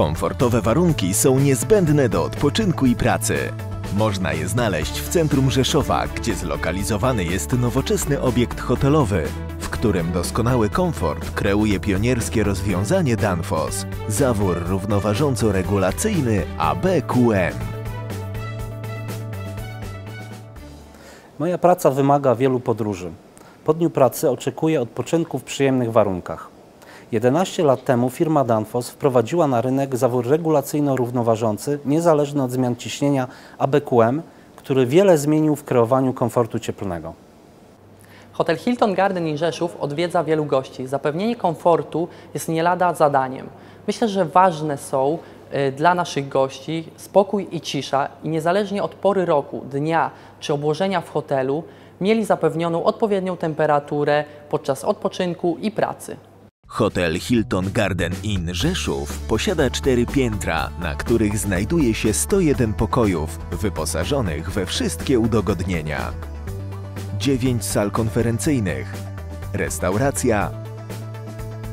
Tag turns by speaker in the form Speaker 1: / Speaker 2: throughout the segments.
Speaker 1: Komfortowe warunki są niezbędne do odpoczynku i pracy. Można je znaleźć w centrum Rzeszowa, gdzie zlokalizowany jest nowoczesny obiekt hotelowy, w którym doskonały komfort kreuje pionierskie rozwiązanie Danfoss. Zawór równoważąco-regulacyjny ABQM.
Speaker 2: Moja praca wymaga wielu podróży. Po dniu pracy oczekuję odpoczynku w przyjemnych warunkach. 11 lat temu firma Danfoss wprowadziła na rynek zawór regulacyjno-równoważący, niezależny od zmian ciśnienia ABQM, który wiele zmienił w kreowaniu komfortu cieplnego.
Speaker 3: Hotel Hilton Garden in Rzeszów odwiedza wielu gości. Zapewnienie komfortu jest nie lada zadaniem. Myślę, że ważne są y, dla naszych gości spokój i cisza i niezależnie od pory roku, dnia czy obłożenia w hotelu mieli zapewnioną odpowiednią temperaturę podczas odpoczynku i pracy.
Speaker 1: Hotel Hilton Garden Inn Rzeszów posiada cztery piętra, na których znajduje się 101 pokojów, wyposażonych we wszystkie udogodnienia. 9 sal konferencyjnych, restauracja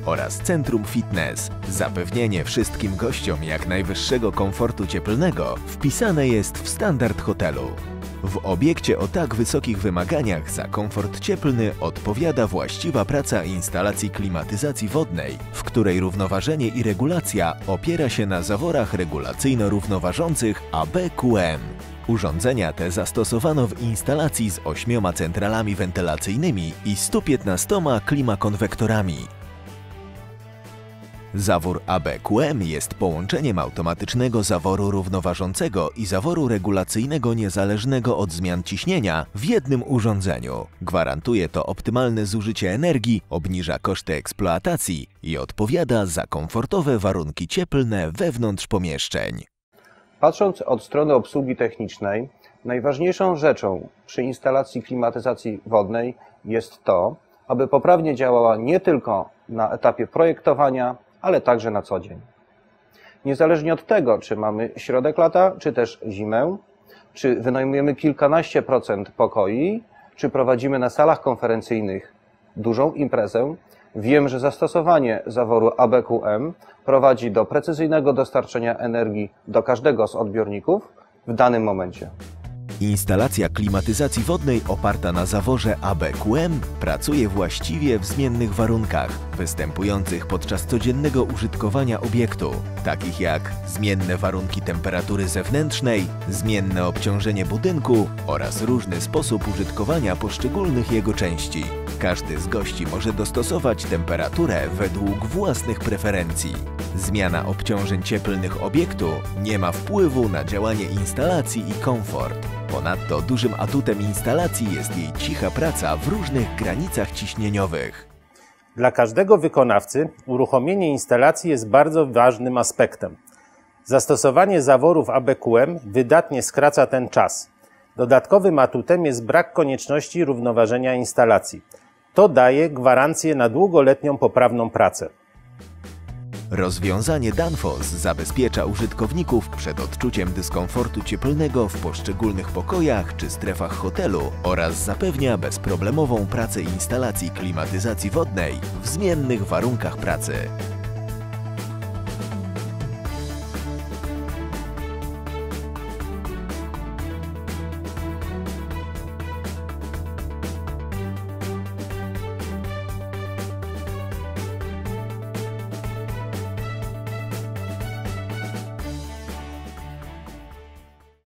Speaker 1: oraz centrum fitness. Zapewnienie wszystkim gościom jak najwyższego komfortu cieplnego wpisane jest w standard hotelu. W obiekcie o tak wysokich wymaganiach za komfort cieplny odpowiada właściwa praca instalacji klimatyzacji wodnej, w której równoważenie i regulacja opiera się na zaworach regulacyjno-równoważących ABQM. Urządzenia te zastosowano w instalacji z ośmioma centralami wentylacyjnymi i 115 klimakonwektorami. Zawór ABQM jest połączeniem automatycznego zaworu równoważącego i zaworu regulacyjnego niezależnego od zmian ciśnienia w jednym urządzeniu. Gwarantuje to optymalne zużycie energii, obniża koszty eksploatacji i odpowiada za komfortowe warunki cieplne wewnątrz pomieszczeń.
Speaker 4: Patrząc od strony obsługi technicznej, najważniejszą rzeczą przy instalacji klimatyzacji wodnej jest to, aby poprawnie działała nie tylko na etapie projektowania, ale także na co dzień. Niezależnie od tego, czy mamy środek lata, czy też zimę, czy wynajmujemy kilkanaście procent pokoi, czy prowadzimy na salach konferencyjnych dużą imprezę, wiem, że zastosowanie zaworu ABQM prowadzi do precyzyjnego dostarczenia energii do każdego z odbiorników w danym momencie.
Speaker 1: Instalacja klimatyzacji wodnej oparta na zaworze ABQM pracuje właściwie w zmiennych warunkach, występujących podczas codziennego użytkowania obiektu, takich jak zmienne warunki temperatury zewnętrznej, zmienne obciążenie budynku oraz różny sposób użytkowania poszczególnych jego części. Każdy z gości może dostosować temperaturę według własnych preferencji. Zmiana obciążeń cieplnych obiektu nie ma wpływu na działanie instalacji i komfort. Ponadto dużym atutem instalacji jest jej cicha praca w różnych granicach ciśnieniowych.
Speaker 5: Dla każdego wykonawcy uruchomienie instalacji jest bardzo ważnym aspektem. Zastosowanie zaworów ABQM wydatnie skraca ten czas. Dodatkowym atutem jest brak konieczności równoważenia instalacji. To daje gwarancję na długoletnią poprawną pracę.
Speaker 1: Rozwiązanie Danfoss zabezpiecza użytkowników przed odczuciem dyskomfortu cieplnego w poszczególnych pokojach czy strefach hotelu oraz zapewnia bezproblemową pracę instalacji klimatyzacji wodnej w zmiennych warunkach pracy.